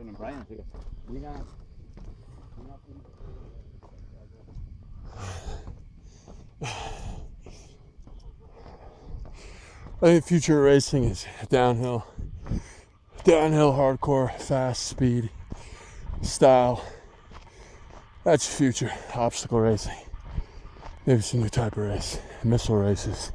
Kevin and Brian. We not, I think future racing is downhill, downhill, hardcore, fast, speed, style. That's future obstacle racing. Maybe some new type of race, missile races.